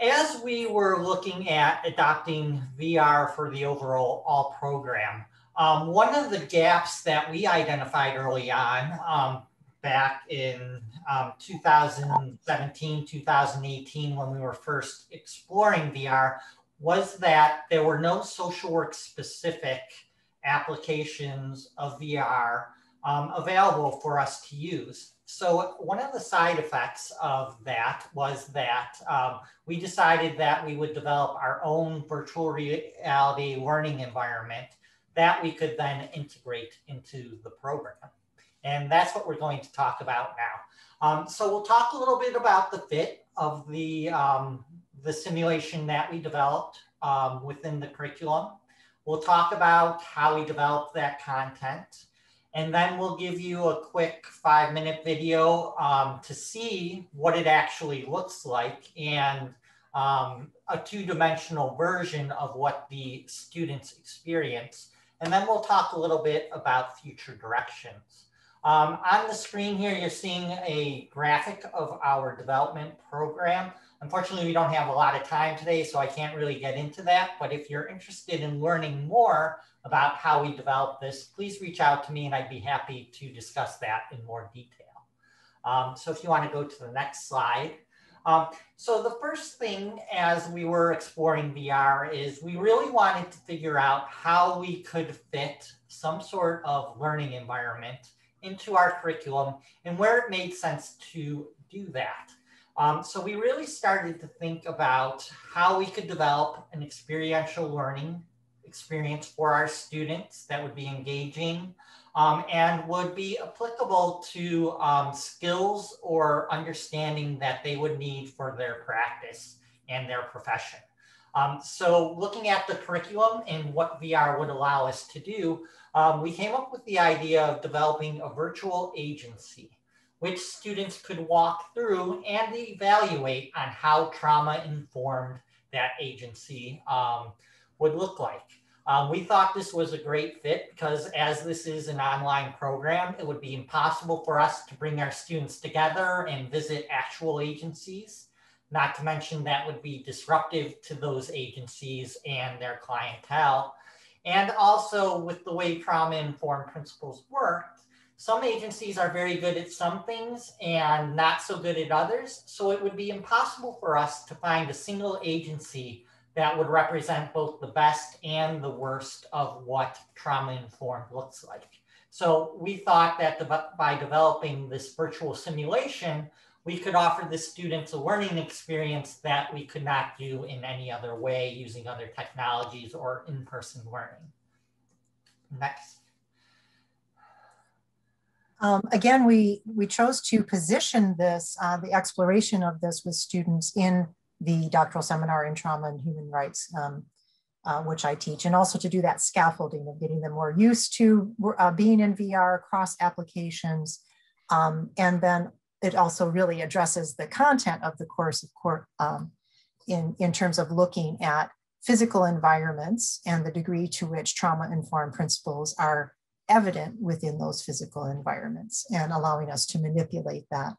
as we were looking at adopting VR for the overall all program, um, one of the gaps that we identified early on um, back in um, 2017, 2018, when we were first exploring VR, was that there were no social work specific applications of VR um, available for us to use. So one of the side effects of that was that um, we decided that we would develop our own virtual reality learning environment that we could then integrate into the program. And that's what we're going to talk about now. Um, so we'll talk a little bit about the fit of the, um, the simulation that we developed um, within the curriculum. We'll talk about how we developed that content. And then we'll give you a quick five minute video um, to see what it actually looks like and um, a two dimensional version of what the students experience. And then we'll talk a little bit about future directions. Um, on the screen here, you're seeing a graphic of our development program. Unfortunately, we don't have a lot of time today, so I can't really get into that. But if you're interested in learning more about how we develop this, please reach out to me and I'd be happy to discuss that in more detail. Um, so if you want to go to the next slide. Um, so the first thing as we were exploring VR is we really wanted to figure out how we could fit some sort of learning environment into our curriculum and where it made sense to do that. Um, so we really started to think about how we could develop an experiential learning experience for our students that would be engaging um, and would be applicable to um, skills or understanding that they would need for their practice and their profession. Um, so looking at the curriculum and what VR would allow us to do, um, we came up with the idea of developing a virtual agency, which students could walk through and evaluate on how trauma informed that agency um, would look like. Um, we thought this was a great fit because as this is an online program, it would be impossible for us to bring our students together and visit actual agencies. Not to mention that would be disruptive to those agencies and their clientele. And also with the way trauma-informed principles work, some agencies are very good at some things and not so good at others. So it would be impossible for us to find a single agency that would represent both the best and the worst of what trauma-informed looks like. So we thought that by developing this virtual simulation, we could offer the students a learning experience that we could not do in any other way using other technologies or in-person learning. Next. Um, again, we, we chose to position this, uh, the exploration of this with students in the doctoral seminar in trauma and human rights, um, uh, which I teach, and also to do that scaffolding of getting them more used to uh, being in VR across applications, um, and then it also really addresses the content of the course, of um, in, in terms of looking at physical environments and the degree to which trauma-informed principles are evident within those physical environments and allowing us to manipulate that.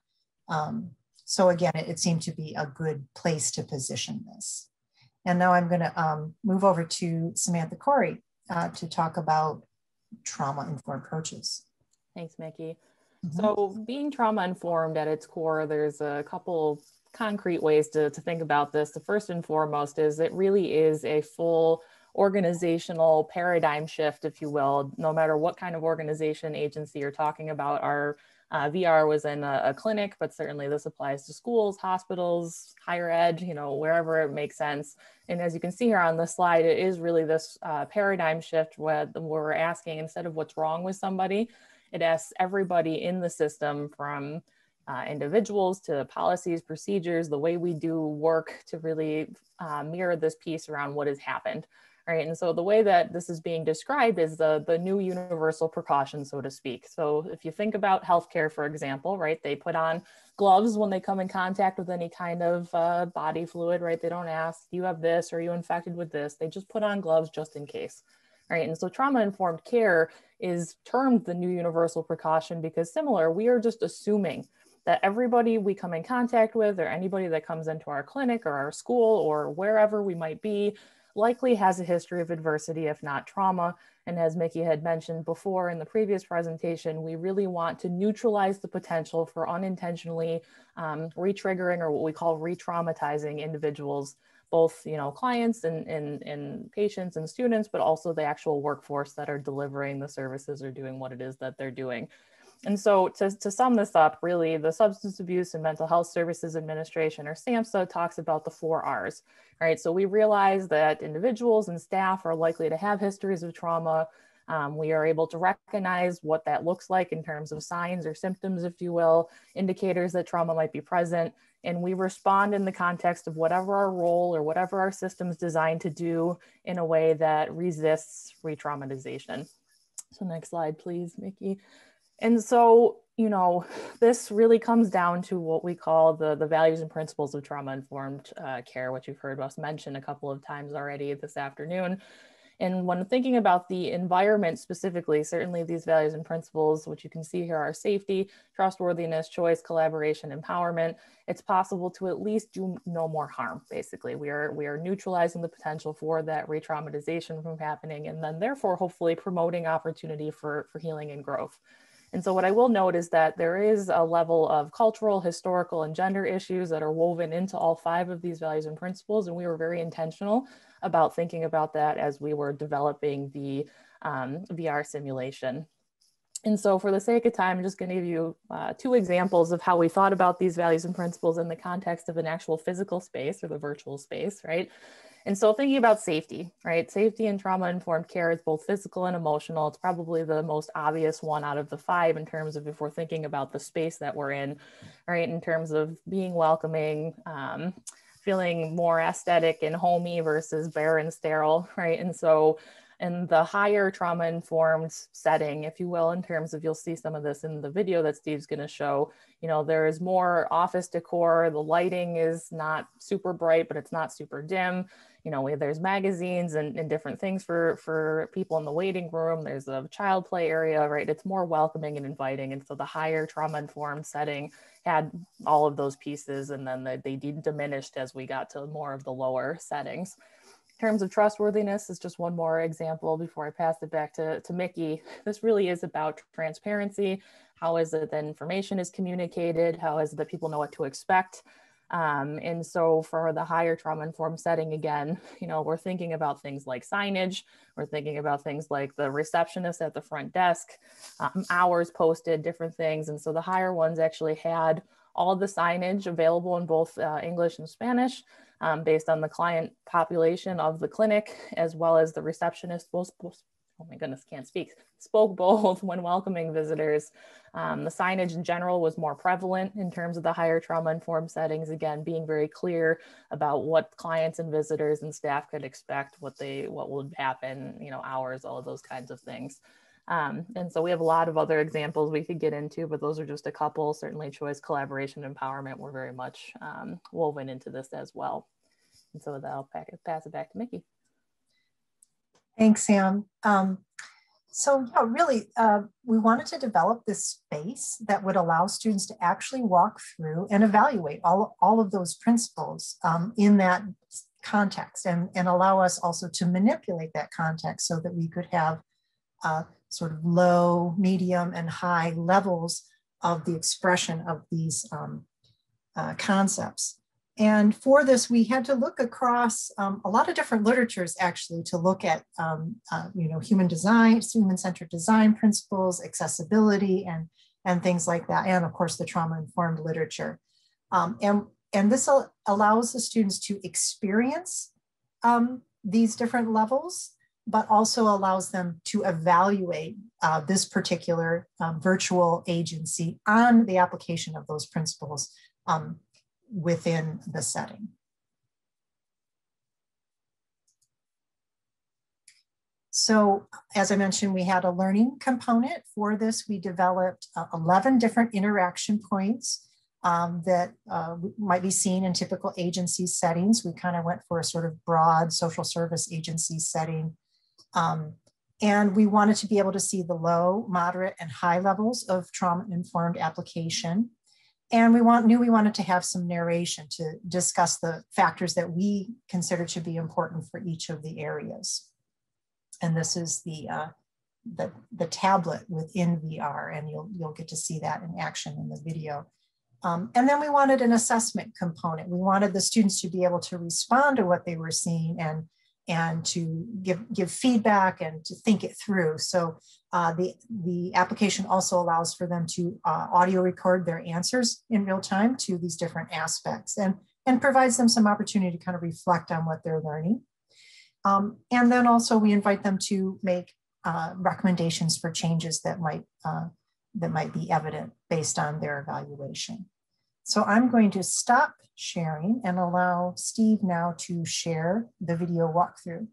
Um, so again, it, it, seemed to be a good place to position this. And now I'm gonna um, move over to Samantha Corey uh, to talk about trauma-informed approaches. Thanks, Mickey. Mm-hmm. So being trauma informed at its core, there's a couple concrete ways to, to think about this. The first and foremost is it really is a full organizational paradigm shift, if you will, no matter what kind of organization agency you're talking about. Our uh, VR was in a, a, clinic, but certainly this applies to schools, hospitals, higher ed, you know, wherever it makes sense. And as you can see here on the slide, it is really this uh, paradigm shift where, where we're asking instead of what's wrong with somebody, it asks everybody in the system from uh, individuals to policies, procedures, the way we do work to really uh, mirror this piece around what has happened. Right. And so the way that this is being described is the, the new universal precaution, so to speak. So if you think about healthcare, for example, right, they put on gloves when they come in contact with any kind of uh, body fluid, right? They don't ask, do you have this? Or are you infected with this? They just put on gloves just in case. Right. And so trauma informed care is termed the new universal precaution because similar, we are just assuming that everybody we come in contact with or anybody that comes into our clinic or our school or wherever we might be likely has a history of adversity, if not trauma. And as Mickey had mentioned before in the previous presentation, we really want to neutralize the potential for unintentionally um, re-triggering or what we call re-traumatizing individuals, both you know clients and, and, and patients and students, but also the actual workforce that are delivering the services or doing what it is that they're doing. And so to, to sum this up, really the Substance Abuse and Mental Health Services Administration or SAMHSA talks about the four R's, right? So we realize that individuals and staff are likely to have histories of trauma. Um, we are able to recognize what that looks like in terms of signs or symptoms, if you will, indicators that trauma might be present. And we respond in the context of whatever our role or whatever our system is designed to do in a way that resists re traumatization. So, next slide, please, Mickey. And so, you know, this really comes down to what we call the, the values and principles of trauma informed uh, care, which you've heard us mention a couple of times already this afternoon. And when thinking about the environment specifically, certainly these values and principles, which you can see here are safety, trustworthiness, choice, collaboration, empowerment, it's possible to at least do no more harm, basically. We are, we are neutralizing the potential for that re-traumatization from happening and then therefore hopefully promoting opportunity for, for healing and growth. And so what I will note is that there is a level of cultural, historical, and gender issues that are woven into all five of these values and principles. And we were very intentional about thinking about that as we were developing the um, VR simulation. And so for the sake of time, I'm just gonna give you uh, two examples of how we thought about these values and principles in the context of an actual physical space or the virtual space, right? And so thinking about safety, right? Safety and trauma informed care is both physical and emotional. It's probably the most obvious one out of the five in terms of if we're thinking about the space that we're in, right? In terms of being welcoming, um, feeling more aesthetic and homey versus bare and sterile, right? And so in the higher trauma informed setting, if you will, in terms of you'll see some of this in the video that Steve's going to show. You know, there is more office decor. The lighting is not super bright, but it's not super dim you know, there's magazines and, and different things for, for people in the waiting room. There's a child play area, right? It's more welcoming and inviting. And so the higher trauma informed setting had all of those pieces and then they, they diminished as we got to more of the lower settings. In terms of trustworthiness is just one more example before I pass it back to, to Mickey. This really is about transparency. How is it that information is communicated? How is it that people know what to expect? Um, and so for the higher trauma informed setting, again, you know, we're thinking about things like signage, we're thinking about things like the receptionist at the front desk, um, hours posted, different things. And so the higher ones actually had all the signage available in both uh, English and Spanish um, based on the client population of the clinic, as well as the receptionist, oh my goodness, can't speak, spoke both when welcoming visitors. Um, the signage in general was more prevalent in terms of the higher trauma informed settings, again, being very clear about what clients and visitors and staff could expect, what they, what would happen, you know, hours, all of those kinds of things. Um, and so we have a lot of other examples we could get into, but those are just a couple. Certainly choice, collaboration, empowerment were very much um, woven into this as well. And so that I'll pass it back to Mickey. Thanks, Sam. Um, so yeah, really, uh, we wanted to develop this space that would allow students to actually walk through and evaluate all, all of those principles um, in that context and, and allow us also to manipulate that context so that we could have uh, sort of low, medium, and high levels of the expression of these um, uh, concepts. And for this, we had to look across um, a lot of different literatures actually to look at, um, uh, you know, human design, human-centered design principles, accessibility, and, and things like that. And of course, the trauma-informed literature. Um, and, and this allows the students to experience um, these different levels, but also allows them to evaluate uh, this particular um, virtual agency on the application of those principles um, within the setting. So as I mentioned, we had a learning component for this. We developed uh, 11 different interaction points um, that uh, might be seen in typical agency settings. We kind of went for a sort of broad social service agency setting. Um, and we wanted to be able to see the low, moderate, and high levels of trauma-informed application. And we want knew we wanted to have some narration to discuss the factors that we consider to be important for each of the areas. And this is the uh, the, the tablet within VR, and you'll you'll get to see that in action in the video. Um, and then we wanted an assessment component. We wanted the students to be able to respond to what they were seeing and and to give give feedback and to think it through. So uh, the, the application also allows for them to uh, audio record their answers in real time to these different aspects and, and provides them some opportunity to kind of reflect on what they're learning. Um, and then also we invite them to make uh, recommendations for changes that might, uh, that might be evident based on their evaluation. So I'm going to stop sharing and allow Steve now to share the video walkthrough.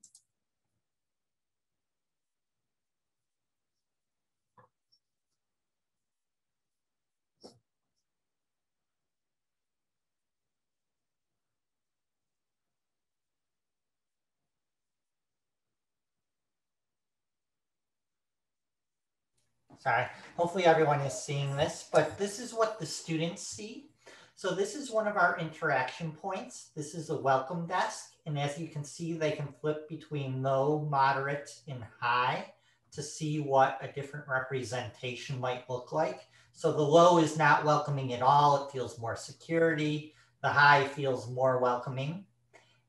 Sorry, hopefully everyone is seeing this, but this is what the students see. So this is one of our interaction points. This is a welcome desk. And as you can see, they can flip between low, moderate, and high to see what a different representation might look like. So the low is not welcoming at all. It feels more security. The high feels more welcoming.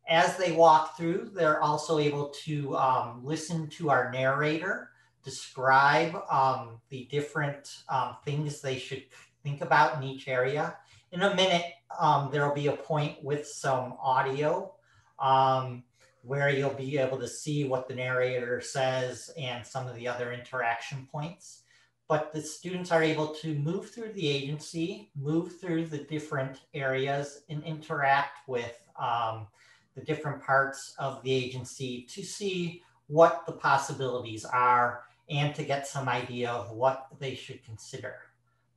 As they walk through, they're also able to um, listen to our narrator describe um, the different um, things they should think about in each area. In a minute, um, there will be a point with some audio um, where you'll be able to see what the narrator says and some of the other interaction points. But the students are able to move through the agency, move through the different areas, and interact with um, the different parts of the agency to see what the possibilities are and to get some idea of what they should consider.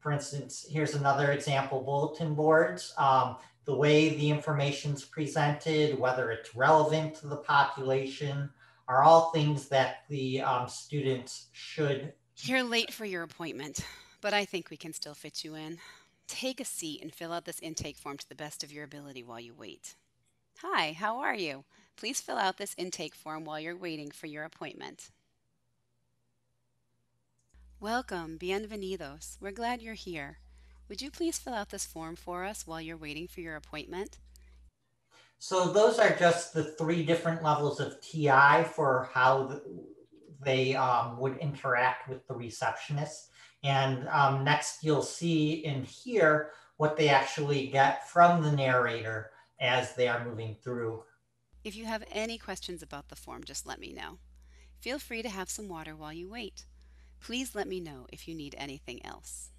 For instance, here's another example, bulletin boards. Um, the way the information is presented, whether it's relevant to the population, are all things that the um, students should. You're late for your appointment, but I think we can still fit you in. Take a seat and fill out this intake form to the best of your ability while you wait. Hi, how are you? Please fill out this intake form while you're waiting for your appointment. Welcome, bienvenidos. We're glad you're here. Would you please fill out this form for us while you're waiting for your appointment? So those are just the three different levels of TI for how they um, would interact with the receptionist. And um, next you'll see in here what they actually get from the narrator as they are moving through. If you have any questions about the form, just let me know. Feel free to have some water while you wait. Please let me know if you need anything else.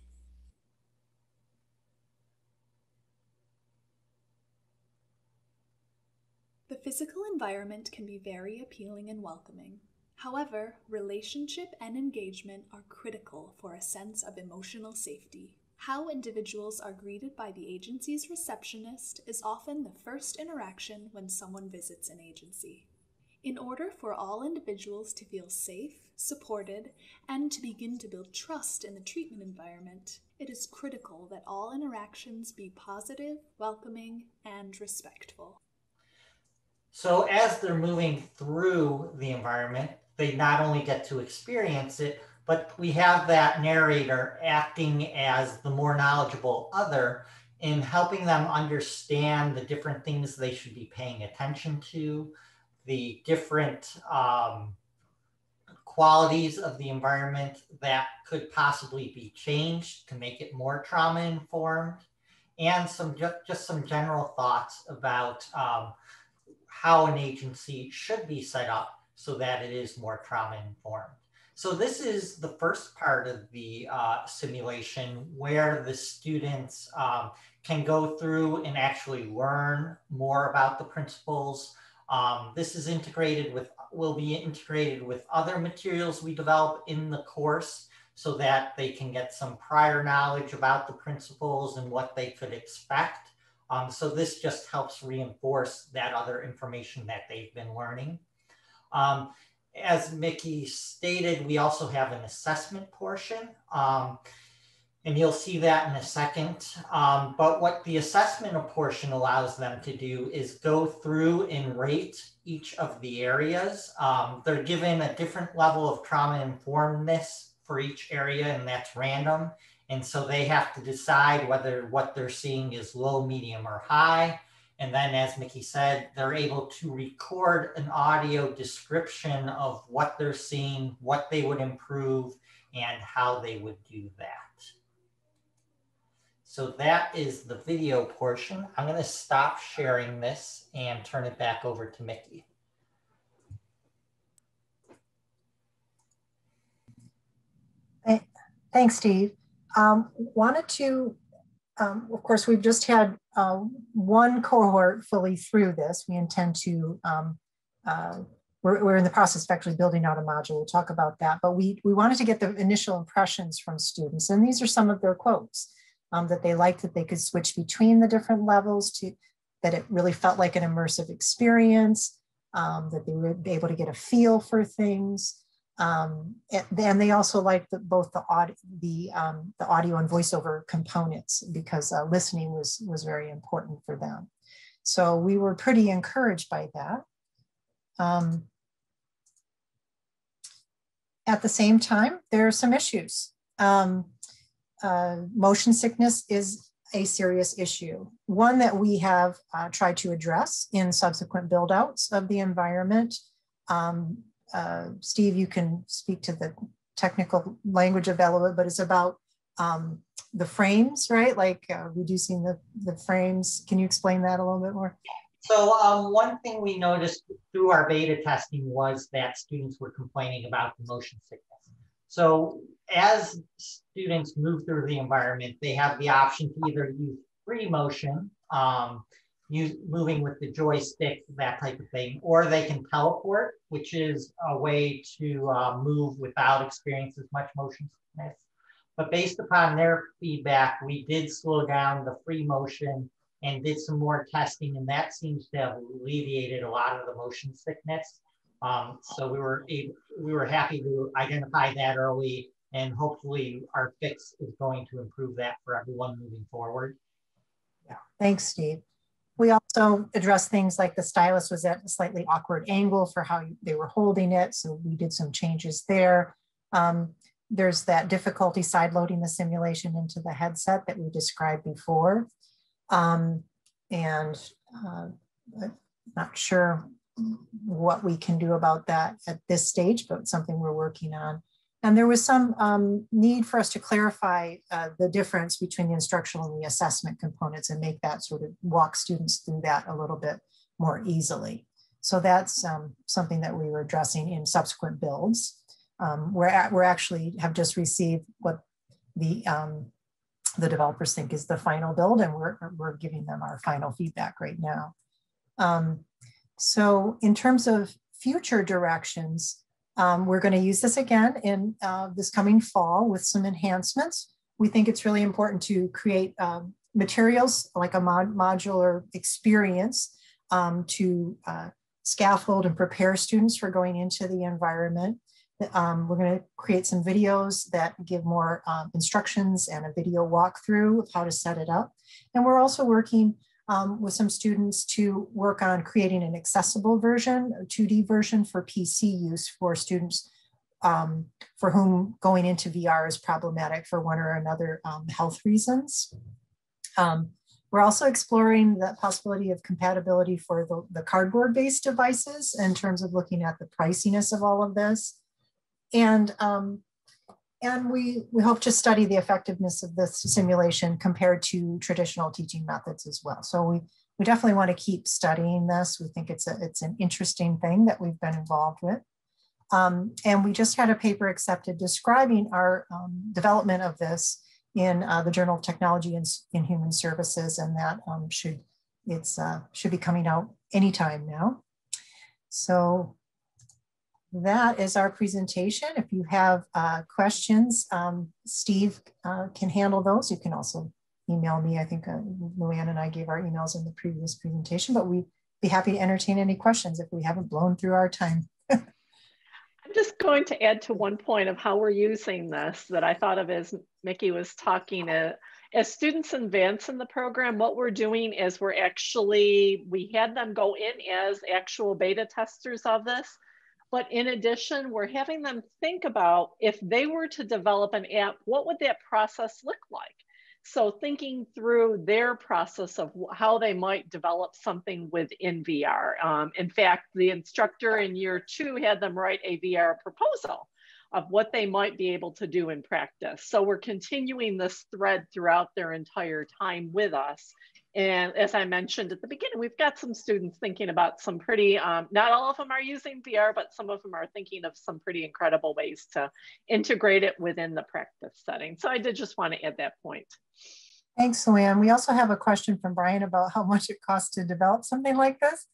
The physical environment can be very appealing and welcoming. However, relationship and engagement are critical for a sense of emotional safety. How individuals are greeted by the agency's receptionist is often the first interaction when someone visits an agency. In order for all individuals to feel safe, supported, and to begin to build trust in the treatment environment, it is critical that all interactions be positive, welcoming, and respectful. So, as they're moving through the environment, they not only get to experience it, but we have that narrator acting as the more knowledgeable other in helping them understand the different things they should be paying attention to, the different um, qualities of the environment that could possibly be changed to make it more trauma informed, and some ju just some general thoughts about um, how an agency should be set up so that it is more trauma informed. So this is the first part of the uh, simulation where the students um, can go through and actually learn more about the principles, um, this is integrated with, will be integrated with other materials we develop in the course so that they can get some prior knowledge about the principles and what they could expect. Um, so this just helps reinforce that other information that they've been learning. Um, as Mickey stated, we also have an assessment portion. Um, and you'll see that in a second. Um, but what the assessment portion allows them to do is go through and rate each of the areas. Um, they're given a different level of trauma informedness for each area, and that's random. And so they have to decide whether what they're seeing is low, medium, or high. And then, as Mickey said, they're able to record an audio description of what they're seeing, what they would improve, and how they would do that. So that is the video portion. I'm going to stop sharing this and turn it back over to Mickey. Thanks, Steve. Um, wanted to, um, of course, we've just had uh, one cohort fully through this. We intend to, um, uh, we're, we're in the process of actually building out a module. We'll talk about that, but we, we wanted to get the initial impressions from students. And these are some of their quotes um, that they liked that they could switch between the different levels to that it really felt like an immersive experience, um, that they were able to get a feel for things. Um, and, they also liked the, both the, audio, the, um, the audio and voiceover components because uh, listening was, was very important for them. So we were pretty encouraged by that. Um, at the same time, there are some issues. Um, uh, motion sickness is a serious issue, one that we have uh, tried to address in subsequent buildouts of the environment. Um, uh, Steve, you can speak to the technical language of it, but it's about um, the frames, right? Like uh, reducing the, the frames. Can you explain that a little bit more? So um, one thing we noticed through our beta testing was that students were complaining about the motion sickness. So as students move through the environment, they have the option to either use free motion, um, use, moving with the joystick, that type of thing, or they can teleport, which is a way to uh, move without experiencing as much motion sickness. But based upon their feedback, we did slow down the free motion and did some more testing, and that seems to have alleviated a lot of the motion sickness. Um, so we were able, we were happy to identify that early and hopefully our fix is going to improve that for everyone moving forward. Yeah, thanks, Steve. We also addressed things like the stylus was at a slightly awkward angle for how they were holding it. So we did some changes there. Um, there's that difficulty side loading the simulation into the headset that we described before. Um, and uh, not sure what we can do about that at this stage, but something we're working on. And there was some um, need for us to clarify uh, the difference between the instructional and the assessment components and make that sort of walk students through that a little bit more easily. So that's um, something that we were addressing in subsequent builds. Um, we're, at, we're actually have just received what the, um, the developers think is the final build and we're, we're giving them our final feedback right now. So in terms of future directions, um, we're going to use this again in uh, this coming fall with some enhancements. We think it's really important to create um, materials like a mod modular experience um, to uh, scaffold and prepare students for going into the environment. Um, we're going to create some videos that give more um, instructions and a video walkthrough of how to set it up. And we're also working um, with some students to work on creating an accessible version, a 2D version for PC use for students um, for whom going into VR is problematic for one or another um, health reasons. Um, we're also exploring the possibility of compatibility for the, the cardboard-based devices in terms of looking at the priciness of all of this. And um, and we, we hope to study the effectiveness of this simulation compared to traditional teaching methods as well. So we, we definitely want to keep studying this. We think it's, a, it's an interesting thing that we've been involved with. Um, and we just had a paper accepted describing our um, development of this in uh, the Journal of Technology and in Human Services, and that um, should it's uh, should be coming out anytime now. So that is our presentation. If you have uh, questions, um, Steve uh, can handle those. You can also email me. I think uh, Luann and I gave our emails in the previous presentation, but we'd be happy to entertain any questions if we haven't blown through our time. I'm just going to add to one point of how we're using this that I thought of as Mickey was talking. Uh, as students advance in the program, what we're doing is we're actually, we had them go in as actual beta testers of this. But in addition, we're having them think about if they were to develop an app, what would that process look like? So thinking through their process of how they might develop something within VR. Um, in fact, the instructor in year two had them write a VR proposal of what they might be able to do in practice. So we're continuing this thread throughout their entire time with us. And as I mentioned at the beginning, we've got some students thinking about some pretty, um, not all of them are using VR, but some of them are thinking of some pretty incredible ways to integrate it within the practice setting. So I did just want to add that point. Thanks, Luann. We also have a question from Brian about how much it costs to develop something like this.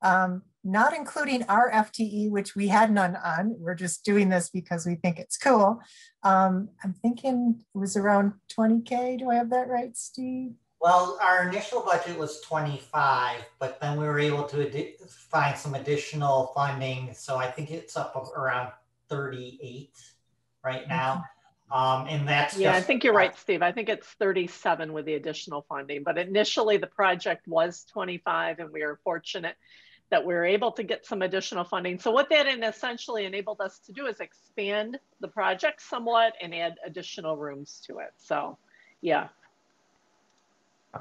Um, not including our FTE, which we had none on. We're just doing this because we think it's cool. Um, I'm thinking it was around 20K. Do I have that right, Steve? Well, our initial budget was 25, but then we were able to find some additional funding. So I think it's up around 38 right now. Um, and that's yeah, I think you're right, Steve. I think it's 37 with the additional funding, but initially the project was 25 and we are fortunate that we are able to get some additional funding. So what that essentially enabled us to do is expand the project somewhat and add additional rooms to it. So yeah.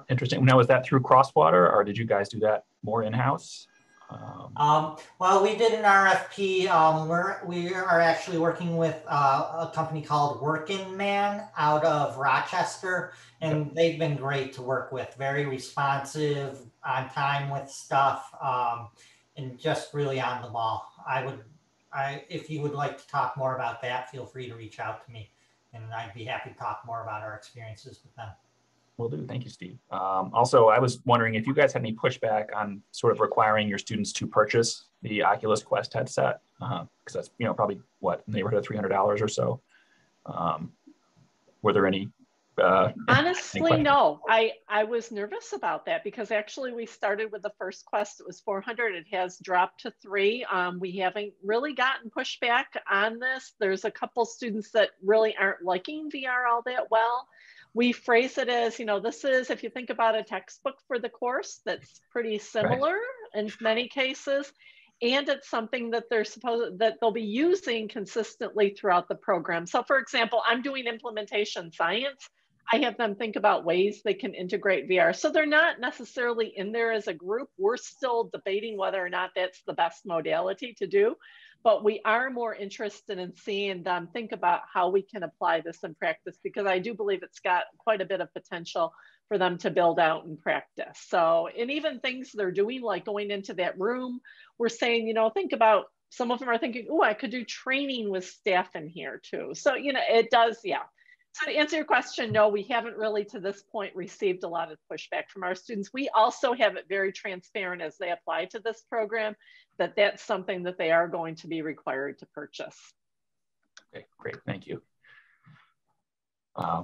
Interesting. Now, was that through Crosswater or did you guys do that more in-house? Um, um, well, we did an RFP. Um, we're, we are actually working with uh, a company called Workinman out of Rochester, and they've been great to work with. Very responsive, on time with stuff, um, and just really on the ball. I would, I if you would like to talk more about that, feel free to reach out to me, and I'd be happy to talk more about our experiences with them. Will do. Thank you, Steve. Um, also, I was wondering if you guys had any pushback on sort of requiring your students to purchase the Oculus Quest headset, because uh, that's you know probably what in the neighborhood of three hundred dollars or so. Um, were there any? Uh, Honestly, no. I I was nervous about that because actually we started with the first Quest. It was four hundred. It has dropped to three. Um, we haven't really gotten pushback on this. There's a couple students that really aren't liking VR all that well we phrase it as, you know, this is, if you think about a textbook for the course, that's pretty similar right. in many cases. And it's something that they're supposed that they'll be using consistently throughout the program. So for example, I'm doing implementation science. I have them think about ways they can integrate VR. So they're not necessarily in there as a group. We're still debating whether or not that's the best modality to do but we are more interested in seeing them think about how we can apply this in practice because I do believe it's got quite a bit of potential for them to build out and practice. So, and even things they're doing, like going into that room, we're saying, you know, think about some of them are thinking, oh, I could do training with staff in here too. So, you know, it does, yeah, so to answer your question, no, we haven't really to this point received a lot of pushback from our students. We also have it very transparent as they apply to this program that that's something that they are going to be required to purchase. Okay, great, thank you. Um,